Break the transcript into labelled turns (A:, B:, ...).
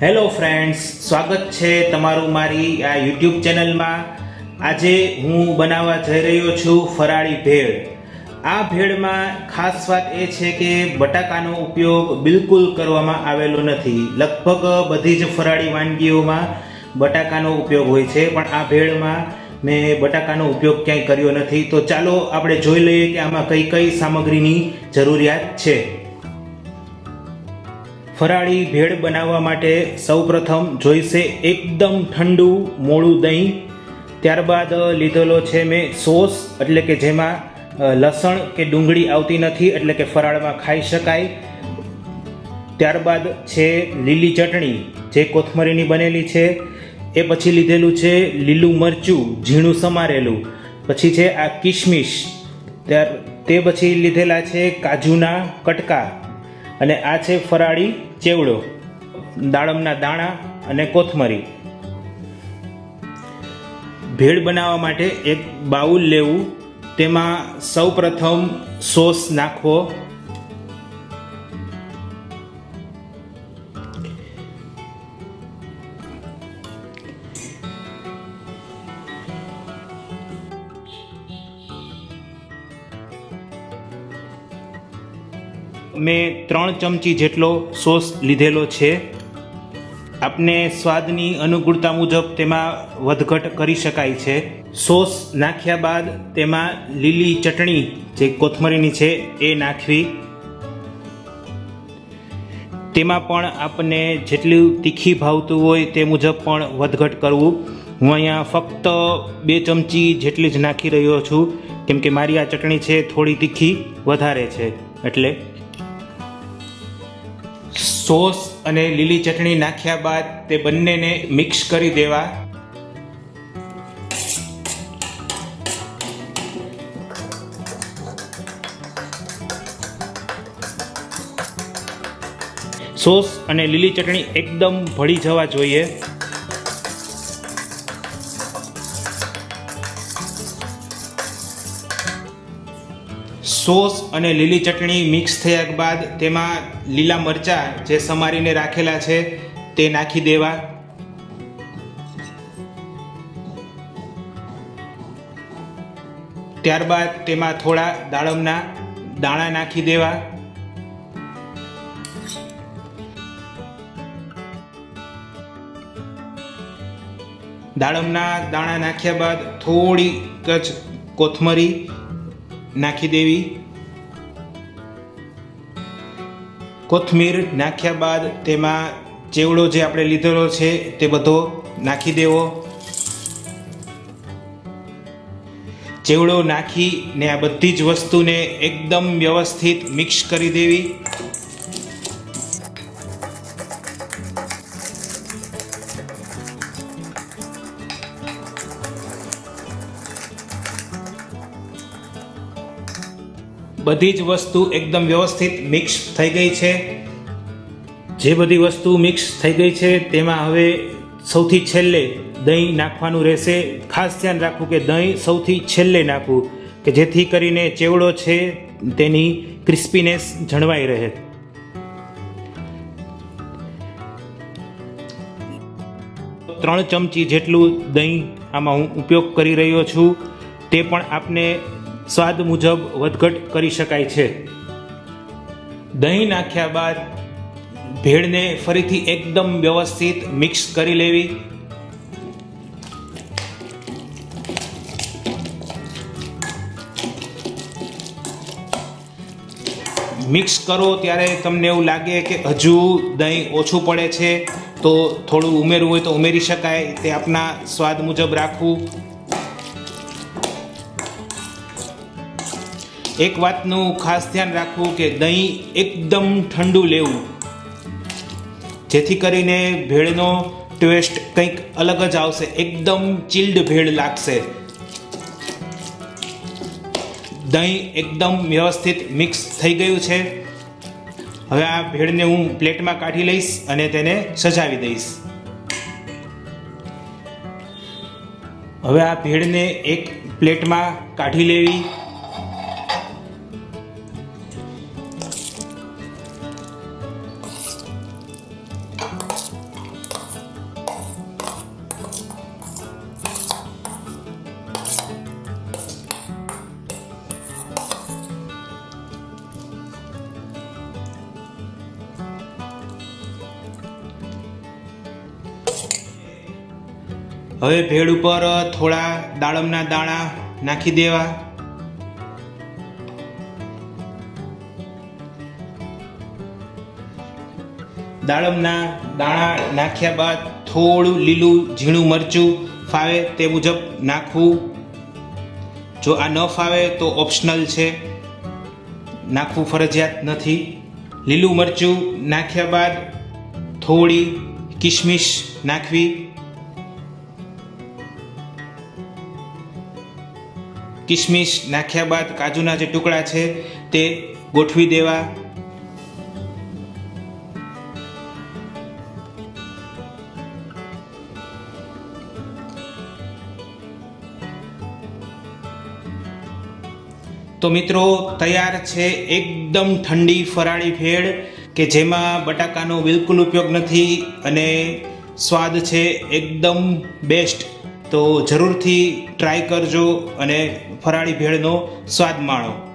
A: Hello friends, સ્વાગત છે તમારું મારી આ યુટ્યુબ ચેનલમાં. આજે હું બનાવવા જઈ રહ્યો છું ફરાળી ભેળ. આ ભેળમાં ખાસ વાત એ છે કે બટાકાનો ઉપયોગ બિલકુલ કરવામાં આવેલો નથી. લગભગ બધી જ ફરાળી વાનગીઓમાં બટાકાનો ઉપયોગ હોય છે, પણ આ ભેળમાં મેં બટાકાનો ઉપયોગ ક્યાંય કર્યો નથી. તો ચાલો આપણે જોઈ લઈએ કે આમાં કઈ કઈ સામગ્રીની જરૂરિયાત છે. ફરાળી ભેળ બનાવવા માટે સૌપ્રથમ જોઈશે એકદમ ઠંડુ મોળું દહીં. ત્યારબાદ લીધેલો છે મેં સોસ, એટલે કે જેમાં લસણ કે ડુંગળી આવતી નથી, એટલે કે ફરાળમાં ખાઈ શકાય. ત્યારબાદ છે લીલી ચટણી, જે કોથમરીની બનેલી છે. એ પછી લીધેલું છે લીલું મરચું, ઝીણું સમારેલું. પછી છે આ કિશમિશ ત્યાર, તે પછી લીધેલા છે કાજુના કટકા. અને આ છે ફરાળી ચેવડો, દાડમના દાણા અને કોથમરી. ભેળ બનાવવા માટે એક બાઉલ લેવું, તેમાં સૌપ્રથમ સોસ નાખવો મેં ત્રણ ચમચી જેટલો સોસ લીધેલો છે. આપને સ્વાદની અનુકૂળતા મુજબ તેમાં વધઘટ કરી શકાય છે. સોસ નાખ્યા બાદ તેમાં લીલી ચટણી જે કોથમરીની છે એ નાખવી. તેમાં પણ આપણને જેટલું તીખી ભાવતું હોય તે મુજબ પણ વધઘટ કરવું. હું અહીંયા ફક્ત બે ચમચી જેટલી જ નાખી રહ્યો છું. કેમ કે મારી આ ચટણી છે થોડી તીખી, વધારે છે. એટલે સોસ અને લીલી ચટણી નાખ્યા બાદ તે બંનેને મિક્સ કરી દેવા. સોસ અને લીલી ચટણી એકદમ ભળી જવા જોઈએ. સોસ અને લીલી ચટણી મિક્સ થયા બાદ તેમાં લીલા મરચાં જે સમારીને રાખેલા છે, તે નાખી દેવા. ત્યારબાદ તેમાં થોડા દાડમના દાણા નાખી દેવા. દાડમના દાણા નાખ્યા બાદ થોડી જ કોથમરી નાખી દેવી. કોથમીર નાખ્યા બાદ તેમાં ચેવડો જે આપણે લીધેલો છે તે બધો નાખી દેવો. ચેવડો નાખી ને આ બધી જ વસ્તુને એકદમ વ્યવસ્થિત મિક્સ કરી દેવી. બધી જ વસ્તુ એકદમ વ્યવસ્થિત મિક્સ થઈ ગઈ છે. જે બધી વસ્તુ મિક્સ થઈ ગઈ છે, તેમાં હવે સૌથી છેલ્લે દહીં નાખવાનું રહેશે. ખાસ ધ્યાન રાખવું કે દહીં સૌથી છેલ્લે નાખવું, કે જેથી કરીને ચેવડો છે, તેની ક્રિસ્પીનેસ જળવાઈ રહે. ત્રણ ચમચી જેટલું દહીં આમાં હું ઉપયોગ કરી રહ્યો છું. તે પણ આપને સ્વાદ મુજબ વધઘટ કરી શકાય છે. દહીં નાખ્યા બાદ ભેળને ફરીથી એકદમ વ્યવસ્થિત મિક્સ કરી લેવી. મિક્સ કરો ત્યારે તમને એવું લાગે કે હજુ દહીં ઓછું પડે છે, તો થોડું ઉમેરવું હોય તો ઉમેરી શકાય તે આપના સ્વાદ મુજબ રાખવું. એક વાતનું ખાસ ધ્યાન રાખવું કે દહીં એકદમ ઠંડુ લેવું. જેથી કરીને ભેળનો ટેસ્ટ કંઈક અલગ જ આવશે. એકદમ ચિલ્ડ ભેળ લાગશે. દહીં એકદમ વ્યવસ્થિત મિક્સ થઈ ગયું છે. હવે આ ભેળને હું પ્લેટમાં કાઢી લઈશ અને તેને સજાવી દઈશ. હવે આ ભેળને એક પ્લેટમાં કાઢી લેવી. હવે ભેળ ઉપર થોડા દાડમના દાણા નાખી દેવા. દાડમના દાણા નાખ્યા બાદ થોડું લીલું, ઝીણું મરચું ફાવે તે મુજબ નાખવું. જો આ ન ફાવે તો ઓપ્શનલ છે. નાખવું ફરજિયાત નથી. લીલું મરચું નાખ્યા બાદ થોડી કિશમિશ નાખવી. કિશમિશ નાખ્યા બાદ કાજુના જે ટુકડા છે તે ગોઠવી દેવા. તો મિત્રો, તૈયાર છે એકદમ ઠંડી ફરાળી ભેળ કે જેમાં બટાકાનો બિલકુલ ઉપયોગ નથી અને સ્વાદ છે એકદમ બેસ્ટ તો જરૂરથી ટ્રાય કરજો અને ફરાળી ભેળનો સ્વાદ માણો.